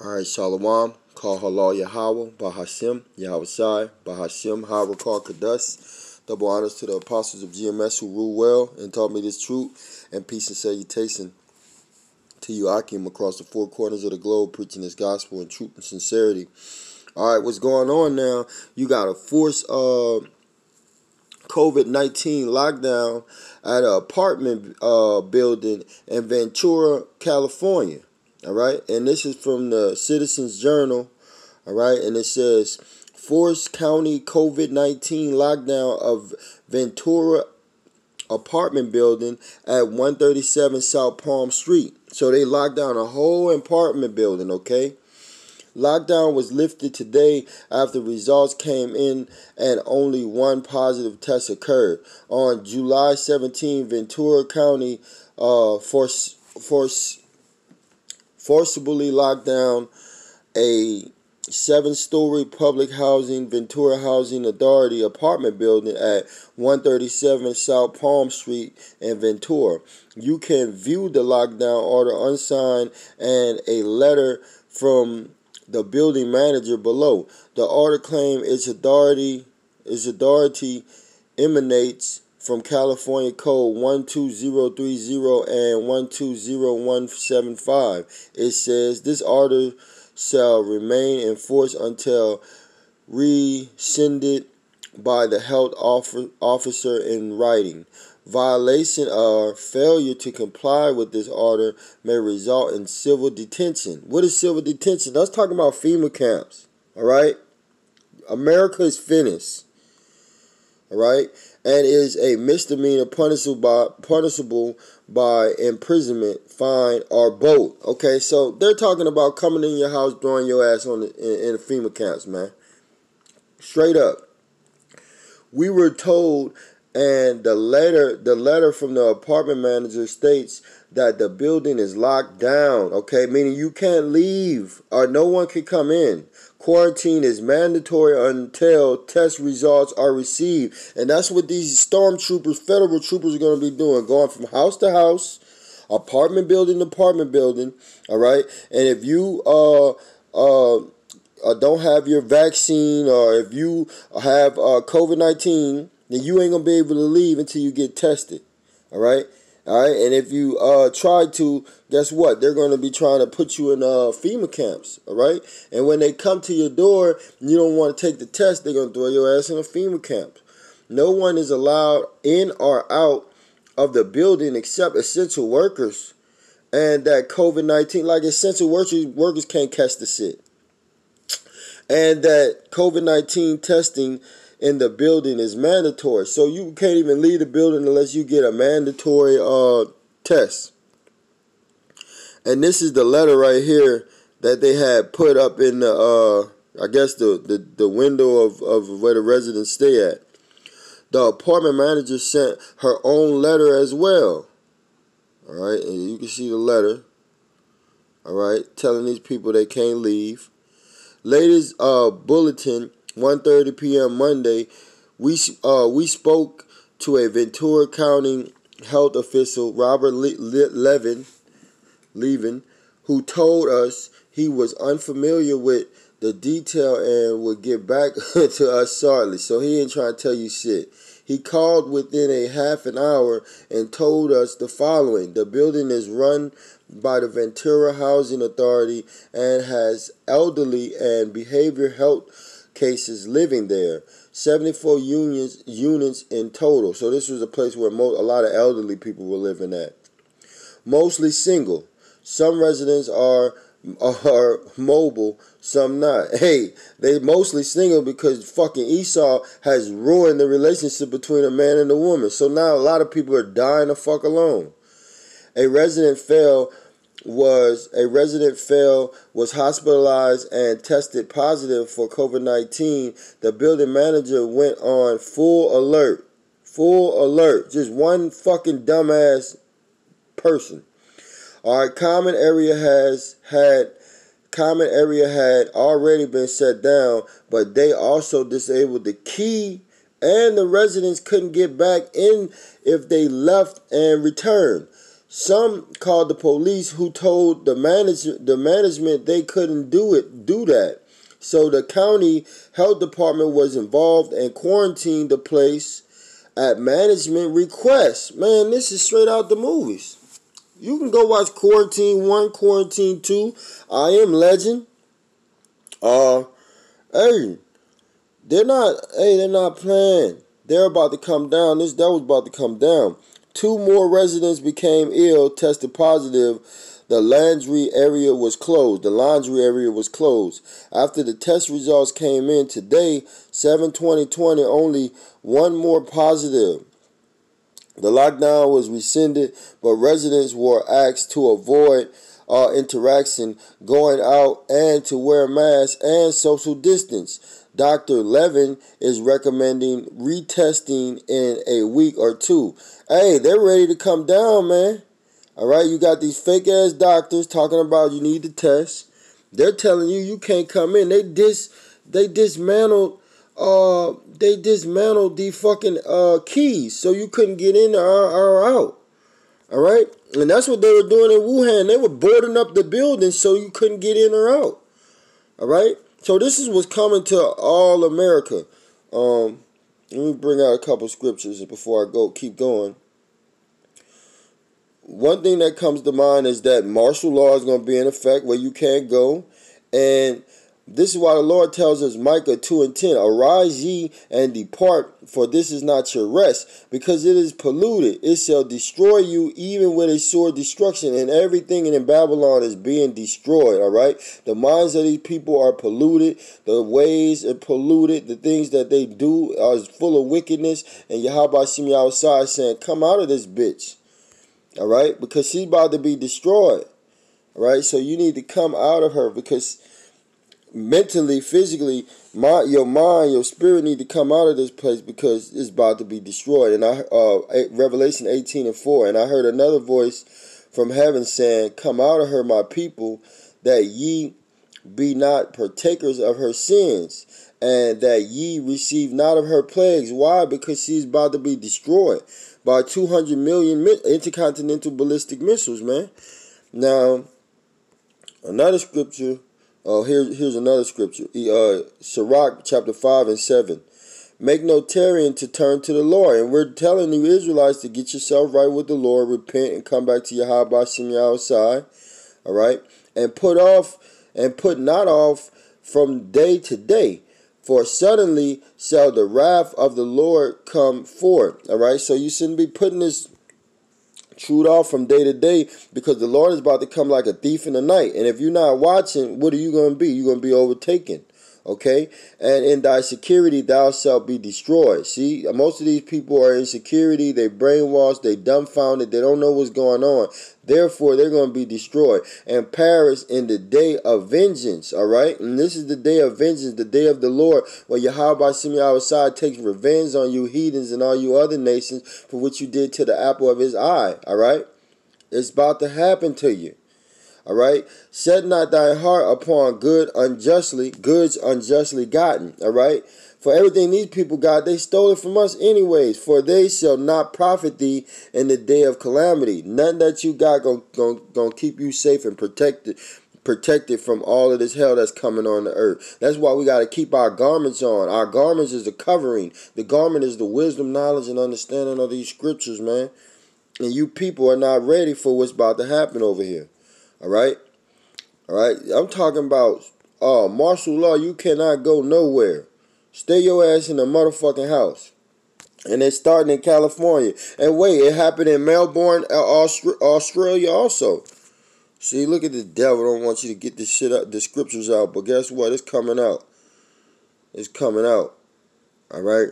All right, Shalom. Call Halal Yahweh, Bahashim, Yahweh Shai, Bahashim, Harakar Kadas. Double honors to the apostles of GMS who rule well and taught me this truth, and peace and salutation to you, Akim, across the four corners of the globe, preaching this gospel in truth and sincerity. All right, what's going on now? You got a force uh, COVID 19 lockdown at an apartment uh, building in Ventura, California. All right. And this is from the Citizens Journal. All right. And it says Forest County COVID 19 lockdown of Ventura apartment building at 137 South Palm Street. So they locked down a whole apartment building, okay? Lockdown was lifted today after results came in and only one positive test occurred. On July 17, Ventura County uh, force, force, forcibly locked down a seven story public housing Ventura Housing Authority apartment building at 137 South Palm Street in Ventura. You can view the lockdown order unsigned and a letter from the building manager below. The order claim its authority its authority emanates from California Code 12030 and 120175. It says this order shall remain in force until rescinded by the health officer in writing. Violation or failure to comply with this order may result in civil detention. What is civil detention? That's talking about FEMA camps. All right? America is finished. All right? And is a misdemeanor punishable by, punishable by imprisonment, fine, or both. Okay, so they're talking about coming in your house, throwing your ass on the, in, in the FEMA camps, man. Straight up. We were told, and the letter, the letter from the apartment manager states that the building is locked down. Okay, meaning you can't leave or no one can come in. Quarantine is mandatory until test results are received. And that's what these stormtroopers, federal troopers are going to be doing, going from house to house, apartment building to apartment building. All right. And if you uh uh, uh don't have your vaccine or if you have uh, COVID 19, then you ain't to be able to leave until you get tested. All right. All right, and if you uh, try to, guess what? They're going to be trying to put you in uh, FEMA camps. All right, and when they come to your door, you don't want to take the test. They're going to throw your ass in a FEMA camp. No one is allowed in or out of the building except essential workers, and that COVID nineteen, like essential workers, workers can't catch the shit, and that COVID nineteen testing in the building is mandatory. So you can't even leave the building unless you get a mandatory uh, test. And this is the letter right here that they had put up in the, uh, I guess, the, the, the window of, of where the residents stay at. The apartment manager sent her own letter as well. All right, and you can see the letter. All right, telling these people they can't leave. Latest uh, bulletin 1:30 p.m. Monday, we uh, we spoke to a Ventura County health official, Robert Le- Le- Levin, Levin, who told us he was unfamiliar with the detail and would get back to us shortly. So he ain't trying to tell you shit. He called within a half an hour and told us the following The building is run by the Ventura Housing Authority and has elderly and behavior health cases living there. 74 unions, units in total. So this was a place where a lot of elderly people were living at. Mostly single. Some residents are are mobile, some not. Hey, they mostly single because fucking Esau has ruined the relationship between a man and a woman. So now a lot of people are dying to fuck alone. A resident fell was a resident fell, was hospitalized, and tested positive for COVID 19. The building manager went on full alert. Full alert. Just one fucking dumbass person. Our common area has had common area had already been shut down, but they also disabled the key and the residents couldn't get back in if they left and returned. Some called the police who told the manager the management they couldn't do it do that. So the county health department was involved and quarantined the place at management request. Man, this is straight out the movies. You can go watch Quarantine 1, Quarantine 2, I Am Legend. Uh hey, they're not hey, they're not playing. They're about to come down. This that was about to come down. Two more residents became ill, tested positive the laundry area was closed. The laundry area was closed. After the test results came in today, 7 2020, only one more positive. The lockdown was rescinded, but residents were asked to avoid uh, interaction, going out, and to wear masks and social distance. Dr. Levin is recommending retesting in a week or two. Hey, they're ready to come down, man. All right, you got these fake ass doctors talking about you need to test. They're telling you you can't come in. They dis they dismantled uh they dismantled the fucking uh keys so you couldn't get in or, or out. All right? And that's what they were doing in Wuhan. They were boarding up the building so you couldn't get in or out. All right? So this is what's coming to all America. Um let me bring out a couple scriptures before I go keep going one thing that comes to mind is that martial law is going to be in effect where you can't go. And this is why the Lord tells us, Micah 2 and 10, Arise ye and depart, for this is not your rest, because it is polluted. It shall destroy you even with a sword destruction. And everything in Babylon is being destroyed, all right? The minds of these people are polluted. The ways are polluted. The things that they do are full of wickedness. And Yahweh me outside saying, Come out of this bitch. All right, because she's about to be destroyed. All right, so you need to come out of her because mentally, physically, my your mind, your spirit need to come out of this place because it's about to be destroyed. And I uh Revelation 18 and 4, and I heard another voice from heaven saying, Come out of her, my people, that ye be not partakers of her sins, and that ye receive not of her plagues. Why? Because she's about to be destroyed by 200 million intercontinental ballistic missiles, man. Now, another scripture. Oh, here's here's another scripture. Uh, Sirach chapter five and seven. Make no tarrying to turn to the Lord, and we're telling you Israelites to get yourself right with the Lord, repent, and come back to Yahweh Shem outside. All right, and put off and put not off from day to day for suddenly shall the wrath of the Lord come forth. All right, so you shouldn't be putting this truth off from day to day because the Lord is about to come like a thief in the night. And if you're not watching, what are you going to be? You're going to be overtaken. Okay? And in thy security thou shalt be destroyed. See, most of these people are in security, they brainwashed, they dumbfounded, they don't know what's going on. Therefore, they're going to be destroyed and perish in the day of vengeance. All right? And this is the day of vengeance, the day of the Lord, where Yahweh Simi outside takes revenge on you heathens and all you other nations for what you did to the apple of his eye. All right? It's about to happen to you. All right. Set not thy heart upon good unjustly, goods unjustly gotten. All right. For everything these people got, they stole it from us anyways. For they shall not profit thee in the day of calamity. Nothing that you got gonna, gonna, gonna keep you safe and protected protected from all of this hell that's coming on the earth. That's why we got to keep our garments on. Our garments is the covering. The garment is the wisdom, knowledge, and understanding of these scriptures, man. And you people are not ready for what's about to happen over here. All right? All right? I'm talking about uh, martial law. You cannot go nowhere. Stay your ass in the motherfucking house. And it's starting in California. And wait, it happened in Melbourne, uh, Australia also. See, look at the devil. Don't want you to get this shit up, the scriptures out. But guess what? It's coming out. It's coming out. All right.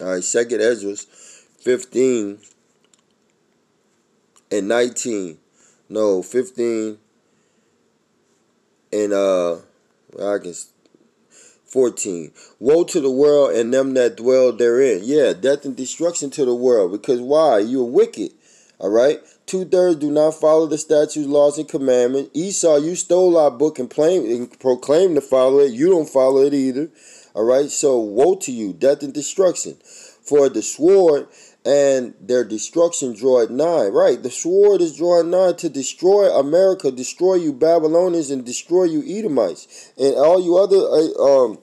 All right. Second Ezra, fifteen and 19. No, 15 and uh I guess 14. Woe to the world and them that dwell therein. Yeah, death and destruction to the world. Because why? You're wicked. All right? Two thirds do not follow the statutes, laws, and commandments. Esau, you stole our book and, claim, and proclaim to follow it. You don't follow it either. All right? So, woe to you, death and destruction. For the sword and their destruction draweth nigh. Right, the sword is drawing nigh to destroy America, destroy you Babylonians, and destroy you Edomites, and all you other uh, um,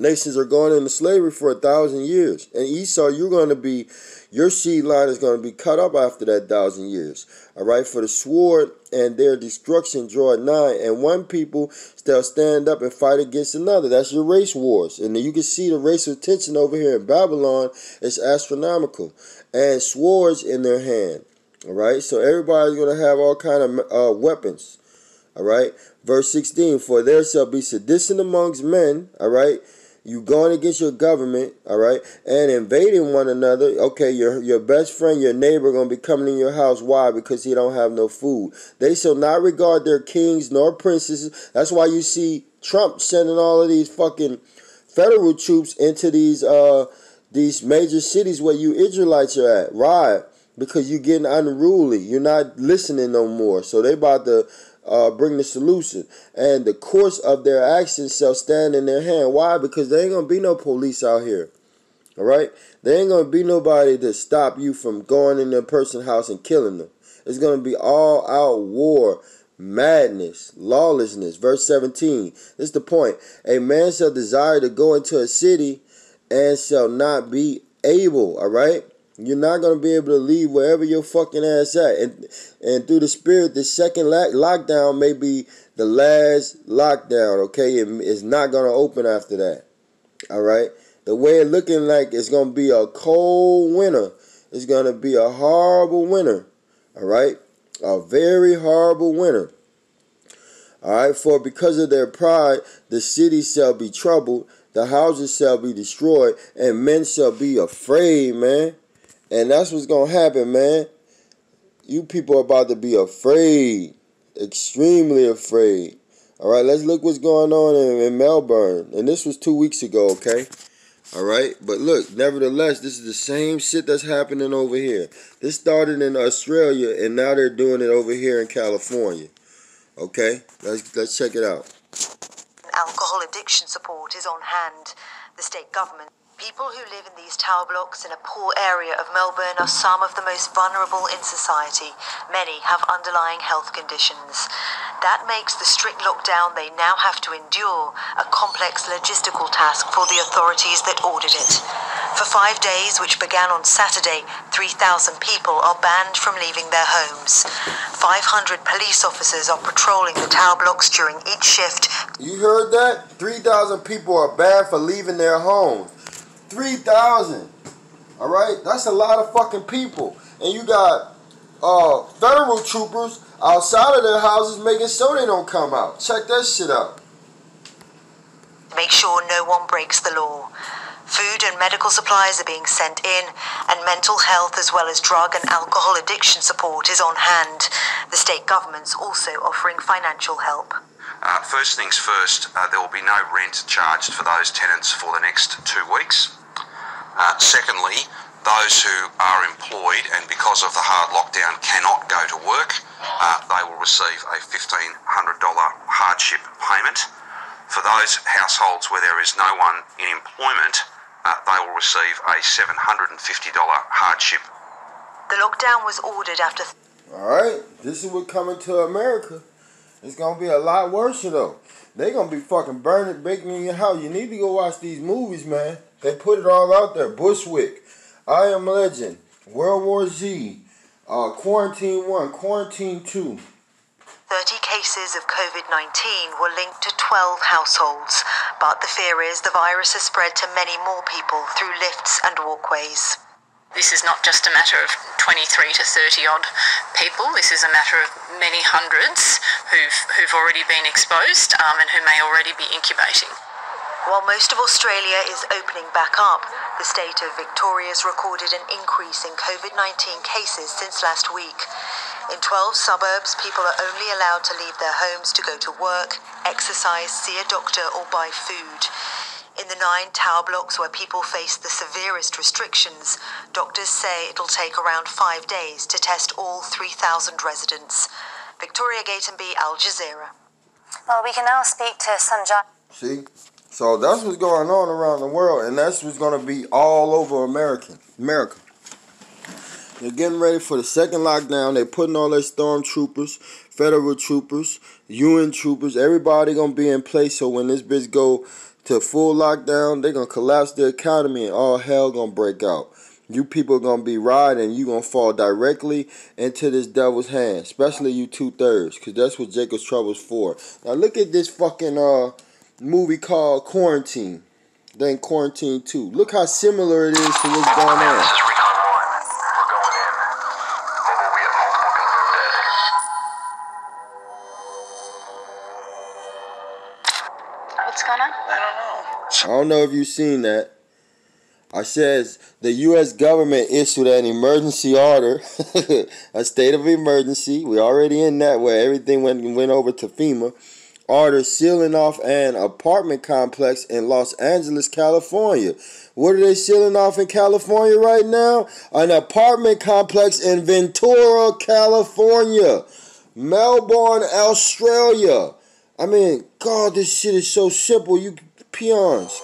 nations are going into slavery for a thousand years. And Esau, you're going to be, your seed line is going to be cut up after that thousand years. All right, for the sword and their destruction draw nigh, and one people shall stand up and fight against another. That's your race wars, and you can see the racial tension over here in Babylon is astronomical, and swords in their hand. All right, so everybody's going to have all kind of uh, weapons. All right, verse 16: For there shall be sedition amongst men. All right you going against your government, all right, and invading one another. Okay, your your best friend, your neighbor, gonna be coming in your house. Why? Because he don't have no food. They shall not regard their kings nor princes. That's why you see Trump sending all of these fucking federal troops into these uh these major cities where you Israelites are at. Right? Because you're getting unruly. You're not listening no more. So they about to uh, bring the solution. And the course of their actions shall stand in their hand. Why? Because there ain't going to be no police out here. All right? There ain't going to be nobody to stop you from going in a person's house and killing them. It's going to be all out war, madness, lawlessness. Verse 17. This is the point. A man shall desire to go into a city and shall not be able. All right? You're not gonna be able to leave wherever your fucking ass at, and and through the spirit, the second lockdown may be the last lockdown. Okay, it, it's not gonna open after that. All right, the way it looking like it's gonna be a cold winter. It's gonna be a horrible winter. All right, a very horrible winter. All right, for because of their pride, the city shall be troubled, the houses shall be destroyed, and men shall be afraid, man. And that's what's going to happen, man. You people are about to be afraid, extremely afraid. All right, let's look what's going on in, in Melbourne. And this was two weeks ago, okay? All right, but look, nevertheless, this is the same shit that's happening over here. This started in Australia, and now they're doing it over here in California. Okay, let's let's check it out. Alcohol addiction support is on hand. The state government People who live in these tower blocks in a poor area of Melbourne are some of the most vulnerable in society. Many have underlying health conditions. That makes the strict lockdown they now have to endure a complex logistical task for the authorities that ordered it. For five days, which began on Saturday, 3,000 people are banned from leaving their homes. 500 police officers are patrolling the tower blocks during each shift. You heard that? 3,000 people are banned for leaving their homes. 3,000. All right? That's a lot of fucking people. And you got uh, federal troopers outside of their houses making sure they don't come out. Check that shit out. Make sure no one breaks the law. Food and medical supplies are being sent in, and mental health as well as drug and alcohol addiction support is on hand. The state government's also offering financial help. Uh, first things first, uh, there will be no rent charged for those tenants for the next two weeks. Uh, secondly, those who are employed and because of the hard lockdown cannot go to work, uh, they will receive a $1,500 hardship payment. For those households where there is no one in employment, uh, they will receive a $750 hardship. The lockdown was ordered after. All right, this is what coming to America. It's gonna be a lot worse though. They're gonna be fucking burning, baking in your house. You need to go watch these movies, man. They put it all out there. Bushwick, I Am Legend, World War Z, uh, Quarantine 1, Quarantine 2. 30 cases of COVID 19 were linked to 12 households, but the fear is the virus has spread to many more people through lifts and walkways. This is not just a matter of 23 to 30 odd people. This is a matter of many hundreds who've, who've already been exposed um, and who may already be incubating. While most of Australia is opening back up, the state of Victoria has recorded an increase in COVID 19 cases since last week. In 12 suburbs, people are only allowed to leave their homes to go to work, exercise, see a doctor, or buy food. In the nine tower blocks where people face the severest restrictions, doctors say it'll take around five days to test all 3,000 residents. Victoria Gatenby, Al Jazeera. Well, we can now speak to Sanjay. See? So that's what's going on around the world, and that's what's going to be all over American America. They're getting ready for the second lockdown. They're putting all their stormtroopers, federal troopers, UN troopers, everybody gonna be in place. So when this bitch go to full lockdown, they're gonna collapse the economy and all hell gonna break out. You people are gonna be riding, you gonna fall directly into this devil's hand, especially you two thirds, cause that's what Jacob's Trouble's for. Now look at this fucking uh movie called Quarantine. Then Quarantine 2. Look how similar it is to what's going on. This is Recon 1. We're going in. Mobile, we have multiple guns dead. What's going on? I don't know. I don't know if you've seen that. I says the U.S. government issued an emergency order, a state of emergency. We already in that where everything went went over to FEMA. Order sealing off an apartment complex in Los Angeles, California. What are they sealing off in California right now? An apartment complex in Ventura, California. Melbourne, Australia. I mean, God, this shit is so simple. You peons.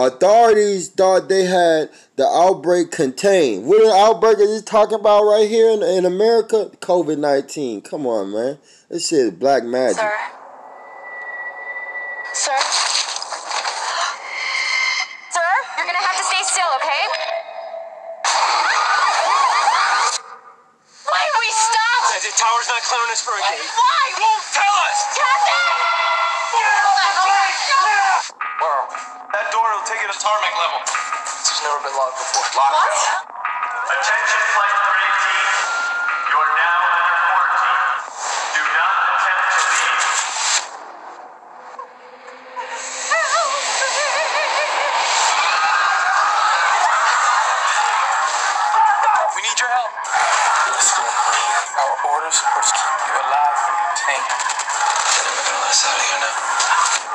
Authorities thought they had the outbreak contained. What an outbreak is this talking about right here in, in America? COVID 19. Come on, man. This shit is black magic. Sir? Sir? Sir? You're gonna have to stay still, okay? Why are we stopped? The tower's not clearing us for a gate. Why? Won't tell us! Captain! Door will take it to tarmac level. This has never been logged before. Locked. What? Attention Flight 318. You are now under quarantine. Do not attempt to leave. We need your help. Listen, our orders are to keep you alive and contained. Get us out of here now.